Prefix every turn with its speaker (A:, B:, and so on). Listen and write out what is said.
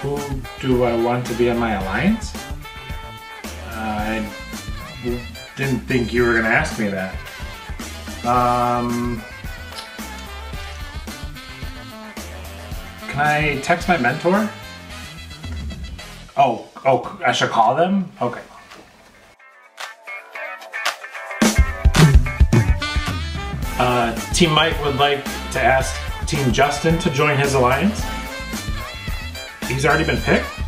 A: who do I want to be on my alliance? I didn't think you were gonna ask me that. Um, can I text my mentor? Oh, oh, I should call them? Okay. Uh, Team Mike would like to ask Team Justin to join his alliance. He's already been picked?